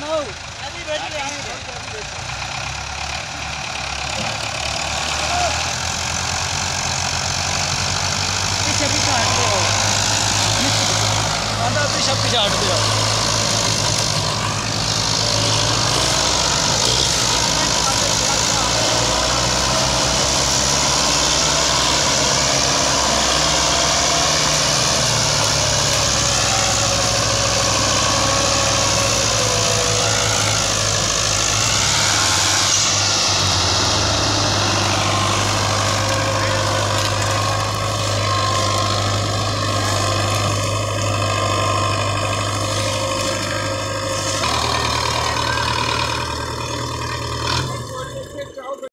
नो अभी बैठ गए पीछे पीछे हट जाओ आधा पीछे पीछे हट जाओ